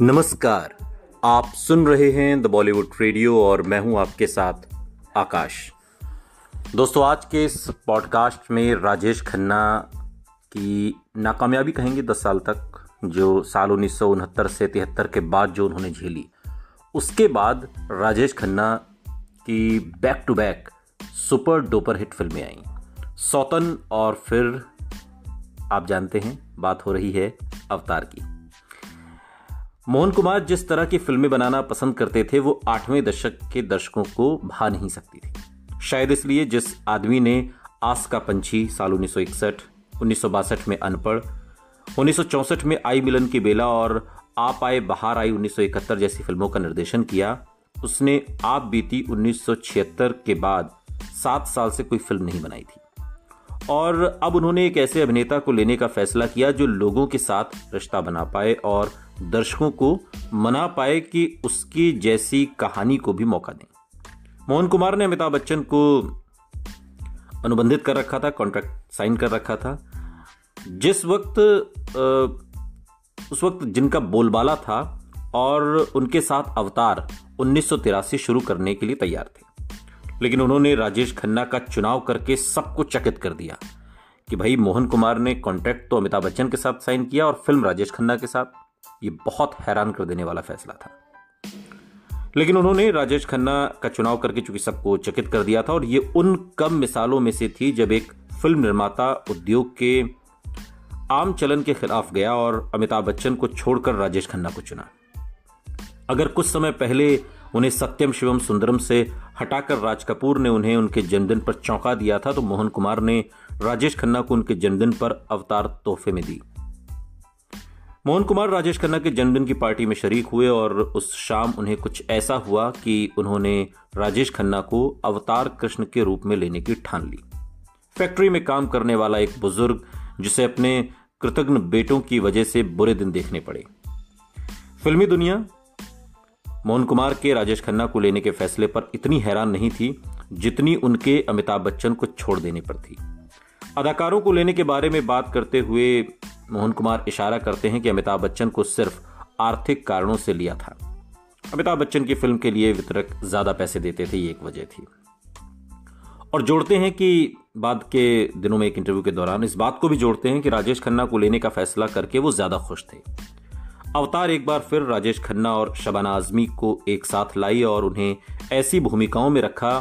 नमस्कार। आप सुन रहे हैं द बॉलीवुड रेडियो और मैं हूँ आपके साथ आकाश। दोस्तों, आज के इस पॉडकास्ट में राजेश खन्ना की नाकामयाबी कहेंगे दस साल तक, जो साल उन्नीस सौ उनहत्तर से तिहत्तर के बाद जो उन्होंने झेली। उसके बाद राजेश खन्ना की back to back super duper hit फ़िल्में आई। सौतन और फिर आप जानते हैं, बात हो रही है अवतार की। मोहन कुमार जिस तरह की फ़िल्में बनाना पसंद करते थे, वो आठवें दशक के दर्शकों को भा नहीं सकती थी। शायद इसलिए जिस आदमी ने आस का पंछी साल उन्नीस सौ में अनपढ़, उन्नीस सौ चौंसठ में आई मिलन की बेला और आप आए बाहर आई उन्नीस सौ इकहत्तर जैसी फ़िल्मों का निर्देशन किया, उसने आप बीती 1976 के बाद सात साल से कोई फ़िल्म नहीं बनाई थी। और अब उन्होंने एक ऐसे अभिनेता को लेने का फैसला किया जो लोगों के साथ रिश्ता बना पाए और दर्शकों को मना पाए कि उसकी जैसी कहानी को भी मौका दें। मोहन कुमार ने अमिताभ बच्चन को अनुबंधित कर रखा था कॉन्ट्रैक्ट साइन कर रखा था। जिस वक्त उस वक्त जिनका बोलबाला था और उनके साथ अवतार उन्नीस सौ तिरासी शुरू करने के लिए तैयार थे। लेकिन उन्होंने राजेश खन्ना का चुनाव करके सबको चकित कर दिया कि भाई, मोहन कुमार ने कॉन्ट्रैक्ट तो अमिताभ बच्चन के साथ साइन किया और फ़िल्म राजेश खन्ना के साथ। ये बहुत हैरान कर देने वाला फैसला था। लेकिन उन्होंने राजेश खन्ना का चुनाव करके चूँकि सबको चकित कर दिया था और ये उन कम मिसालों में से थी जब एक फ़िल्म निर्माता उद्योग के आम चलन के खिलाफ गया और अमिताभ बच्चन को छोड़कर राजेश खन्ना को चुना। अगर कुछ समय पहले उन्हें सत्यम शिवम सुंदरम से हटाकर राज कपूर ने उन्हें उनके जन्मदिन पर चौंका दिया था तो मोहन कुमार ने राजेश खन्ना को उनके जन्मदिन पर अवतार तोहफे में दी। मोहन कुमार राजेश खन्ना के जन्मदिन की पार्टी में शरीक हुए और उस शाम उन्हें कुछ ऐसा हुआ कि उन्होंने राजेश खन्ना को अवतार कृष्ण के रूप में लेने की ठान ली। फैक्ट्री में काम करने वाला एक बुज़ुर्ग, जिसे अपने कृतज्ञ बेटों की वजह से बुरे दिन देखने पड़े। फिल्मी दुनिया, मोहन कुमार के राजेश खन्ना को लेने के फैसले पर इतनी हैरान नहीं थी जितनी उनके अमिताभ बच्चन को छोड़ देने पर थी। अदाकारों को लेने के बारे में बात करते हुए मोहन कुमार इशारा करते हैं कि अमिताभ बच्चन को सिर्फ़ आर्थिक कारणों से लिया था। अमिताभ बच्चन की फ़िल्म के लिए वितरक ज़्यादा पैसे देते थे, ये एक वजह थी। और जोड़ते हैं कि बाद के दिनों में एक इंटरव्यू के दौरान इस बात को भी जोड़ते हैं कि राजेश खन्ना को लेने का फैसला करके वो ज़्यादा खुश थे। अवतार एक बार फिर राजेश खन्ना और शबाना आजमी को एक साथ लाई और उन्हें ऐसी भूमिकाओं में रखा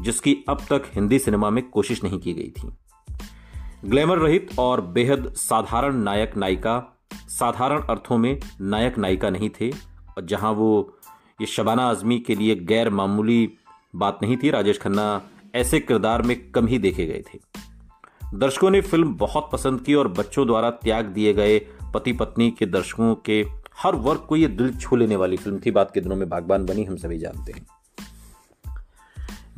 जिसकी अब तक हिंदी सिनेमा में कोशिश नहीं की गई थी। ग्लैमर रहित और बेहद साधारण नायक नायिका, साधारण अर्थों में नायक नायिका नहीं थे, और जहाँ वो ये शबाना आजमी के लिए गैर मामूली बात नहीं थी, राजेश खन्ना ऐसे किरदार में कम ही देखे गए थे। दर्शकों ने फ़िल्म बहुत पसंद की और बच्चों द्वारा त्याग दिए गए पति पत्नी के दर्शकों के हर वर्ग को ये दिल छू लेने वाली फ़िल्म थी। बात के दिनों में बागबान बनी, हम सभी जानते हैं।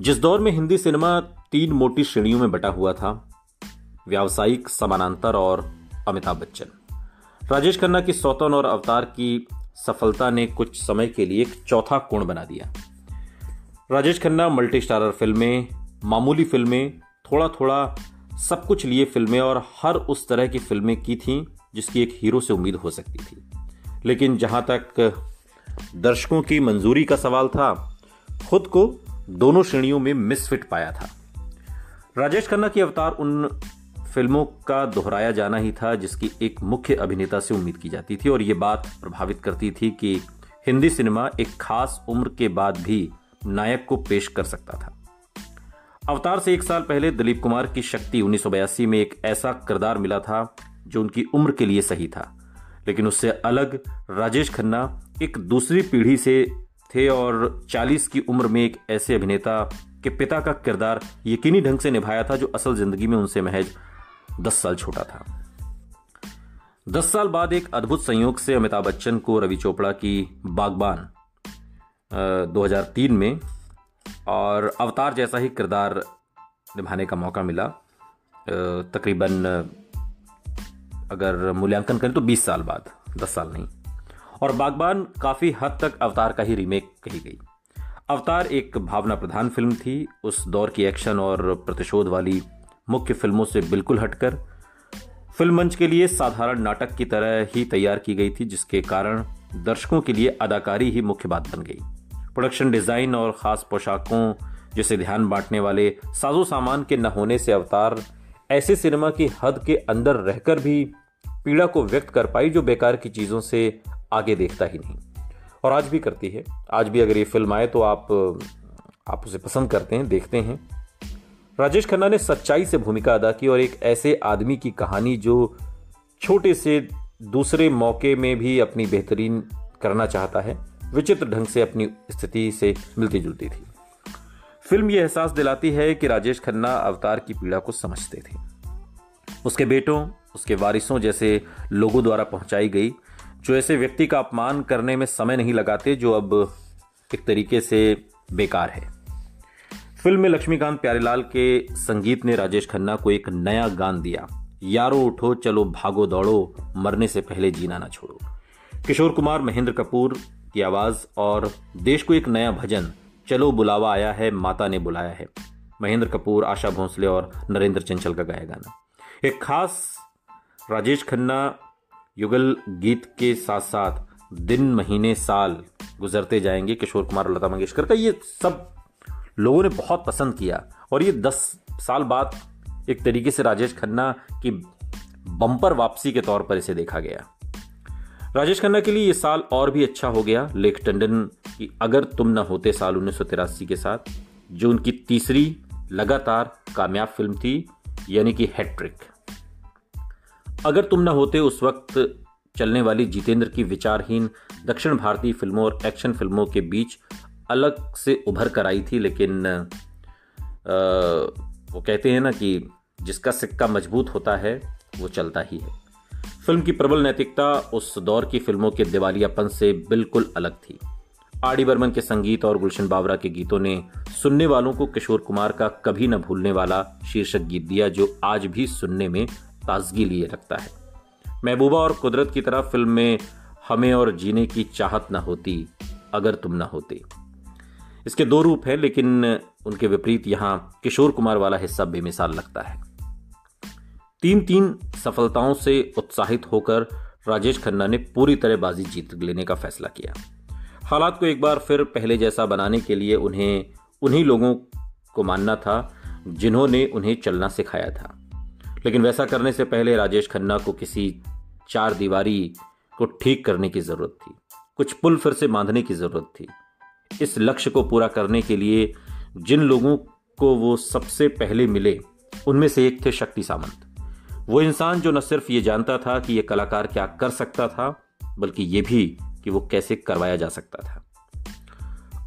जिस दौर में हिंदी सिनेमा तीन मोटी श्रेणियों में बटा हुआ था व्यावसायिक, समानांतर और अमिताभ बच्चन। राजेश खन्ना की सौतन और अवतार की सफलता ने कुछ समय के लिए एक चौथा कोण बना दिया। राजेश खन्ना मल्टी स्टारर फ़िल्में, मामूली फ़िल्में थोड़ा थोड़ा सब कुछ लिए फ़िल्में और हर उस तरह की फ़िल्में की थीं जिसकी एक हीरो से उम्मीद हो सकती थी। लेकिन जहाँ तक दर्शकों की मंजूरी का सवाल था, खुद को दोनों श्रेणियों में मिसफिट पाया था। राजेश खन्ना की अवतार उन फ़िल्मों का दोहराया जाना ही था, जिसकी एक मुख्य अभिनेता से उम्मीद की जाती थी और यह बात प्रभावित करती थी कि हिंदी सिनेमा एक खास उम्र के बाद भी नायक को पेश कर सकता था। अवतार से एक साल पहले दिलीप कुमार की शक्ति उन्नीस सौ बयासी में एक ऐसा किरदार मिला था, जो उनकी उम्र के लिए सही था। लेकिन उससे अलग राजेश खन्ना एक दूसरी पीढ़ी से थे और 40 की उम्र में एक ऐसे अभिनेता के पिता का किरदार यकीनी ढंग से निभाया था, जो असल ज़िंदगी में उनसे महज 10 साल छोटा था। 10 साल बाद एक अद्भुत संयोग से अमिताभ बच्चन को रवि चोपड़ा की बागबान 2003 में और अवतार जैसा ही किरदार निभाने का मौका मिला। तकरीबन, अगर मूल्यांकन करें तो 20 साल बाद 10 साल नहीं। और बागबान काफ़ी हद तक अवतार का ही रीमेक कही गई। अवतार एक भावना प्रधान फ़िल्म थी। उस दौर की एक्शन और प्रतिशोध वाली मुख्य फ़िल्मों से बिल्कुल हटकर। फ़िल्म मंच के लिए साधारण नाटक की तरह ही तैयार की गई थी, जिसके कारण दर्शकों के लिए अदाकारी ही मुख्य बात बन गई। प्रोडक्शन डिज़ाइन और खास पोशाकों जैसे ध्यान बांटने वाले साजो सामान के न होने से अवतार ऐसे सिनेमा की हद के अंदर रहकर भी पीड़ा को व्यक्त कर पाई जो बेकार की चीज़ों से आगे देखता ही नहीं। और आज भी करती है। आज भी अगर ये फ़िल्म आए तो आप आप उसे पसंद करते हैं, देखते हैं। राजेश खन्ना ने सच्चाई से भूमिका अदा की और एक ऐसे आदमी की कहानी जो छोटे से दूसरे मौके में भी अपनी बेहतरीन करना चाहता है, विचित्र ढंग से अपनी स्थिति से मिलती जुलती थी। फ़िल्म यह एहसास दिलाती है कि राजेश खन्ना अवतार की पीड़ा को समझते थे। उसके बेटों, उसके वारिसों जैसे लोगों द्वारा पहुंचाई गई, जो ऐसे व्यक्ति का अपमान करने में समय नहीं लगाते, जो अब एक तरीके से बेकार है। फ़िल्म में लक्ष्मीकांत प्यारेलाल के संगीत ने राजेश खन्ना को एक नया गान दिया। यारो उठो, चलो, भागो, दौड़ो, मरने से पहले जीना ना छोड़ो। किशोर कुमार, महेंद्र कपूर की आवाज़ और देश को एक नया भजन, चलो, बुलावा आया है, माता ने बुलाया है। महेंद्र कपूर, आशा भोंसले और नरेंद्र चंचल का गाया गाना। एक खास राजेश खन्ना युगल गीत के साथ साथ दिन, महीने, साल गुजरते जाएँगे। किशोर कुमार लता मंगेशकर का ये सब लोगों ने बहुत पसंद किया। और ये दस साल बाद एक तरीके से राजेश खन्ना की बम्पर वापसी के तौर पर इसे देखा गया। राजेश खन्ना के लिए यह साल और भी अच्छा हो गया। लेख टंडन की अगर तुम न होते साल उन्नीस सौ तिरासी के साथ, जो उनकी तीसरी लगातार कामयाब फ़िल्म थी, यानी कि हैट्रिक अगर तुम न होते उस वक्त चलने वाली जितेंद्र की विचारहीन दक्षिण भारतीय फ़िल्मों और एक्शन फ़िल्मों के बीच अलग से उभर कर आई थी लेकिन आ, वो कहते हैं ना कि जिसका सिक्का मज़बूत होता है वो चलता ही है। फ़िल्म की प्रबल नैतिकता उस दौर की फ़िल्मों के दिवालियापन से बिल्कुल अलग थी। आर डी बर्मन के संगीत और गुलशन बावरा के गीतों ने सुनने वालों को किशोर कुमार का कभी न भूलने वाला शीर्षक गीत दिया जो आज भी सुनने में ताजगी लिए रखता है। महबूबा और कुदरत की तरह फ़िल्म में हमें और जीने की चाहत न होती अगर तुम न होते। इसके दो रूप हैं, लेकिन उनके विपरीत यहाँ किशोर कुमार वाला हिस्सा बेमिसाल लगता है। तीन तीन सफलताओं से उत्साहित होकर राजेश खन्ना ने पूरी तरह बाजी जीत लेने का फैसला किया। हालात को एक बार फिर पहले जैसा बनाने के लिए उन्हें, उन्हीं लोगों को मानना था जिन्होंने उन्हें चलना सिखाया था। लेकिन वैसा करने से पहले राजेश खन्ना को किसी चार दीवारी को ठीक करने की ज़रूरत थी। कुछ पुल फिर से बांधने की ज़रूरत थी। इस लक्ष्य को पूरा करने के लिए जिन लोगों को वो सबसे पहले मिले, उनमें से एक थे शक्ति सामंत। वो इंसान जो न सिर्फ़ ये जानता था कि यह कलाकार क्या कर सकता था, बल्कि ये भी कि वो कैसे करवाया जा सकता था।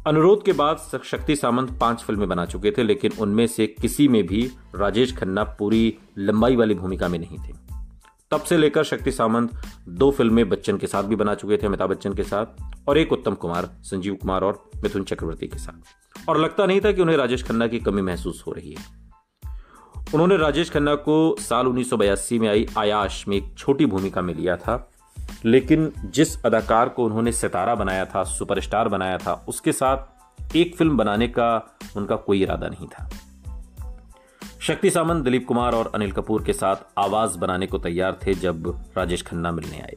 अनुरोध के बाद शक्ति सामंत पाँच फ़िल्में बना चुके थे, लेकिन उनमें से किसी में भी राजेश खन्ना पूरी लंबाई वाली भूमिका में नहीं थे। तब से लेकर शक्ति सामंत दो फ़िल्में बच्चन के साथ भी बना चुके थे अमिताभ बच्चन के साथ और एक उत्तम कुमार, संजीव कुमार और मिथुन चक्रवर्ती के साथ। और लगता नहीं था कि उन्हें राजेश खन्ना की कमी महसूस हो रही है। उन्होंने राजेश खन्ना को साल उन्नीस सौ बयासी में आई आयाश में एक छोटी भूमिका में लिया था, लेकिन जिस अदाकार को उन्होंने सितारा बनाया था, सुपरस्टार बनाया था, उसके साथ एक फ़िल्म बनाने का उनका कोई इरादा नहीं था। शक्ति सामंत, दिलीप कुमार और अनिल कपूर के साथ आवाज़ बनाने को तैयार थे जब राजेश खन्ना मिलने आए।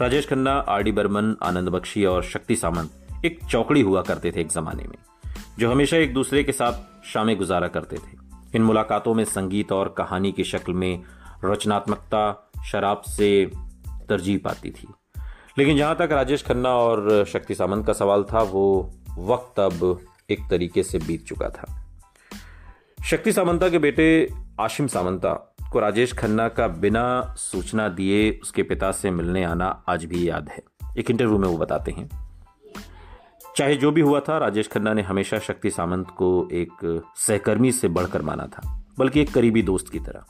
राजेश खन्ना, आर डी बर्मन, आनंद बख्शी और शक्ति सामंत एक चौकड़ी हुआ करते थे एक जमाने में, जो हमेशा एक दूसरे के साथ शामें गुजारा करते थे। इन मुलाकातों में संगीत और कहानी की शक्ल में रचनात्मकता शराब से तरजीह पाती थी। लेकिन जहाँ तक राजेश खन्ना और शक्ति सामंत का सवाल था, वो वक्त अब एक तरीके से बीत चुका था। शक्ति सामंता के बेटे आशिम सामंता को राजेश खन्ना का बिना सूचना दिए उसके पिता से मिलने आना आज भी याद है। एक इंटरव्यू में वो बताते हैं। चाहे जो भी हुआ था, राजेश खन्ना ने हमेशा शक्ति सामंत को एक सहकर्मी से बढ़कर माना था, बल्कि एक करीबी दोस्त की तरह।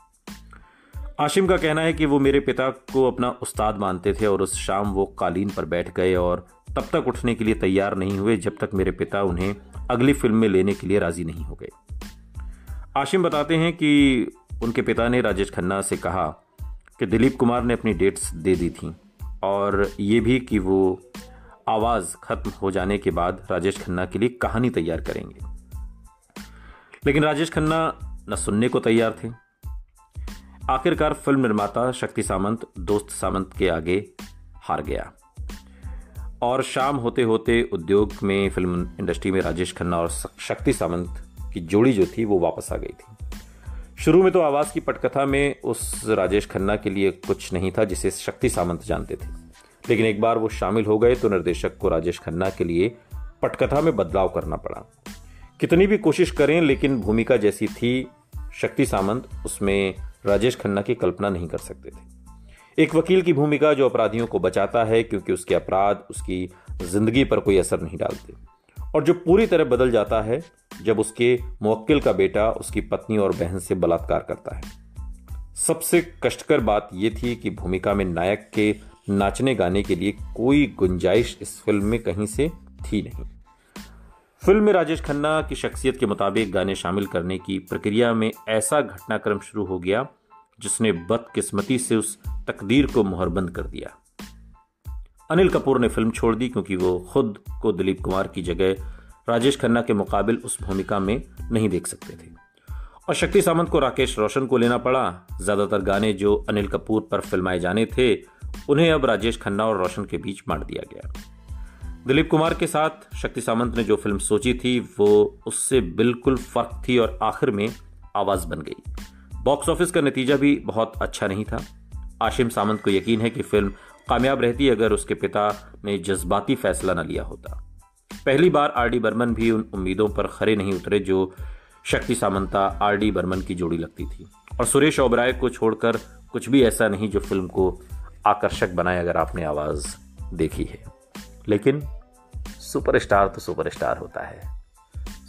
आशिम का कहना है कि वो मेरे पिता को अपना उस्ताद मानते थे और उस शाम वो कालीन पर बैठ गए और तब तक उठने के लिए तैयार नहीं हुए, जब तक मेरे पिता उन्हें अगली फ़िल्म में लेने के लिए राज़ी नहीं हो गए। आशिम बताते हैं कि उनके पिता ने राजेश खन्ना से कहा कि दिलीप कुमार ने अपनी डेट्स दे दी थी और ये भी कि वो आवाज़ खत्म हो जाने के बाद राजेश खन्ना के लिए कहानी तैयार करेंगे। लेकिन राजेश खन्ना न सुनने को तैयार थे। आखिरकार फ़िल्म निर्माता शक्ति सामंत, दोस्त सामंत के आगे हार गया। और शाम होते होते उद्योग में, फ़िल्म इंडस्ट्री में राजेश खन्ना और शक्ति सामंत की जोड़ी जो थी वो वापस आ गई थी। शुरू में तो आवाज़ की पटकथा में उस राजेश खन्ना के लिए कुछ नहीं था जिसे शक्ति सामंत जानते थे। लेकिन एक बार वो शामिल हो गए तो निर्देशक को राजेश खन्ना के लिए पटकथा में बदलाव करना पड़ा। कितनी भी कोशिश करें, लेकिन भूमिका जैसी थी शक्ति सामंत उसमें राजेश खन्ना की कल्पना नहीं कर सकते थे। एक वकील की भूमिका जो अपराधियों को बचाता है, क्योंकि उसके अपराध, उसकी ज़िंदगी पर कोई असर नहीं डालते। और जो पूरी तरह बदल जाता है जब उसके मुवक्किल का बेटा उसकी पत्नी और बहन से बलात्कार करता है। सबसे कष्टकर बात यह थी कि भूमिका में नायक के नाचने गाने के लिए कोई गुंजाइश इस फ़िल्म में कहीं से थी नहीं। फ़िल्म में राजेश खन्ना की शख्सियत के मुताबिक गाने शामिल करने की प्रक्रिया में ऐसा घटनाक्रम शुरू हो गया जिसने बदकिस्मती से उस तकदीर को मुहरबंद कर दिया। अनिल कपूर ने फ़िल्म छोड़ दी क्योंकि वो खुद को दिलीप कुमार की जगह राजेश खन्ना के मुकाबिल उस भूमिका में नहीं देख सकते थे। और शक्ति सामंत को राकेश रोशन को लेना पड़ा। ज़्यादातर गाने जो अनिल कपूर पर फिल्माए जाने थे, उन्हें अब राजेश खन्ना और रोशन के बीच बांट दिया गया। दिलीप कुमार के साथ शक्ति सामंत ने जो फ़िल्म सोची थी, वो उससे बिल्कुल फ़र्क थी और आखिर में आवाज़ बन गई। बॉक्स ऑफ़िस का नतीजा भी बहुत अच्छा नहीं था। आशिम सामंत को यकीन है कि फ़िल्म कामयाब रहती अगर उसके पिता ने जज्बाती फैसला न लिया होता। पहली बार आर डी बर्मन भी उन उम्मीदों पर खरे नहीं उतरे जो शक्ति सामंता आर डी बर्मन की जोड़ी लगती थी। और सुरेश ओबराय को छोड़कर कुछ भी ऐसा नहीं जो फ़िल्म को आकर्षक बनाए अगर आपने आवाज़ देखी है। लेकिन सुपरस्टार तो सुपरस्टार होता है।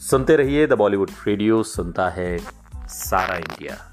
सुनते रहिए द बॉलीवुड रेडियो, सुनता है सारा इंडिया।